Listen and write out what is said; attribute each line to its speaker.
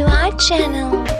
Speaker 1: to our channel.